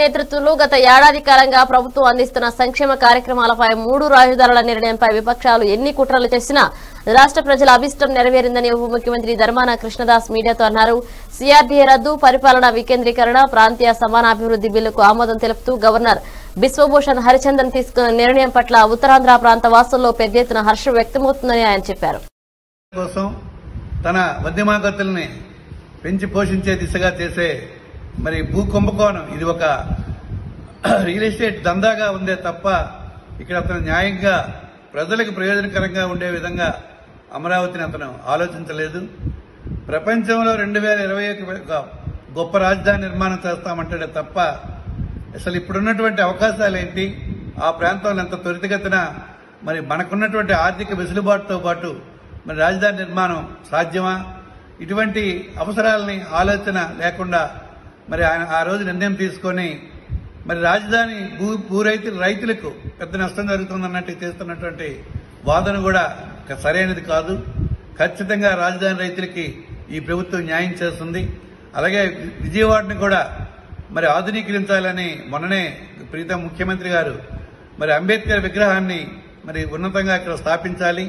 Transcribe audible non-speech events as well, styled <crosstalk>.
నేతృత్వంలో గత ఏడాది కాలంగా ప్రభుత్వం అందిస్తున్న సంక్షేమ కార్యక్రమాలపై మూడు రాజధానుల నిర్ణయంపై విపక్షాలు ఎన్ని కుట్రలు చేసినా రాష్ట్ర ప్రజల అభిష్టం నెరవేరిందని ఉప ముఖ్యమంత్రి ధర్మాన కృష్ణదాస్ మీడియాతో అన్నారు. సిఆర్డీఏ రద్దు పరిపాలన వికేంద్రీకరణ ప్రాంతీయ సమానాభివృద్ది బిల్లుకు ఆమోదం తెలుపుతూ గవర్నర్ బిశ్వభూషణ్ హరిచందన్ తీసుకున్న నిర్ణయం పట్ల ఉత్తరాంధ్ర ప్రాంత వాసుల్లో పెద్ద ఎత్తున హర్షం వ్యక్తమవుతుందని ఆయన చెప్పారు. కోసం తన పెంచి పోషించే దిశగా చేసే మరి భూ కుంభకోణం ఇది ఒక <clears throat> రియల్ ఎస్టేట్ దందాగా ఉందే తప్ప ఇక్కడ అతను న్యాయంగా ప్రజలకు ప్రయోజనకరంగా ఉండే విధంగా అమరావతిని అతను ఆలోచించలేదు. ప్రపంచంలో రెండు వేల ఇరవై ఒక గొప్ప రాజధాని నిర్మాణం చేస్తామంటాడే తప్ప అసలు ఇప్పుడున్నటువంటి అవకాశాలు ఏంటి ఆ ప్రాంతంలో ఎంత త్వరితగతిన మరి మనకున్నటువంటి ఆర్థిక వెసులుబాటుతో పాటు మరి రాజధాని నిర్మాణం సాధ్యమా? ఇటువంటి అవసరాలని ఆలోచన లేకుండా మరి ఆయన ఆ రోజు నిర్ణయం తీసుకొని మరి రాజధాని భూ భూ రైతులు రైతులకు పెద్ద నష్టం జరుగుతుందన్నట్టు చేస్తున్నటువంటి వాదన కూడా సరైనది కాదు. ఖచ్చితంగా రాజధాని రైతులకి ఈ ప్రభుత్వం న్యాయం చేస్తుంది. అలాగే విజయవాడని కూడా మరి ఆధునీకరించాలని మొన్ననే ప్రీతం ముఖ్యమంత్రి గారు మరి అంబేద్కర్ విగ్రహాన్ని మరి ఉన్నతంగా ఇక్కడ స్థాపించాలి.